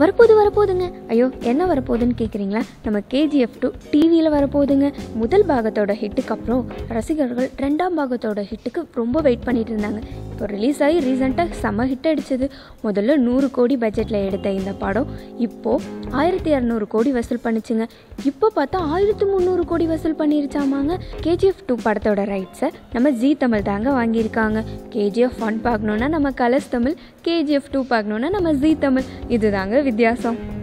வரப்போகுது வரப்போகுதுங்க. ஐயோ என்ன வரப்போகுதுன்னு கேட்குறீங்களா நம்ம கேஜிஎஃப் டூ டிவியில் வரப்போகுதுங்க. முதல் பாகத்தோட ஹிட்டுக்கு அப்புறம் ரசிகர்கள் ரெண்டாம் பாகத்தோட ஹிட்டுக்கு ரொம்ப வெயிட் பண்ணிட்டு இருந்தாங்க. இப்போ ரிலீஸ் ஆகி ரீசெண்டாக செம ஹிட் அடிச்சது. முதல்ல நூறு கோடி பட்ஜெட்டில் எடுத்த இந்த படம் இப்போது ஆயிரத்தி இரநூறு கோடி வசூல் பண்ணுச்சுங்க. இப்போ பார்த்தா ஆயிரத்தி முந்நூறு கோடி வசூல் பண்ணிருச்சாமாங்க. கேஜிஎஃப் டூ படத்தோட ரைட்ஸை நம்ம ஜி தமிழ் தாங்க வாங்கியிருக்காங்க. கேஜிஎஃப் ஒன் பார்க்கணுன்னா நம்ம கலர்ஸ் தமிழ் கேஜிஎஃப் டூ பார்க்கணுன்னா நம்ம ஜி தமிழ். இதுதாங்க vidyasam.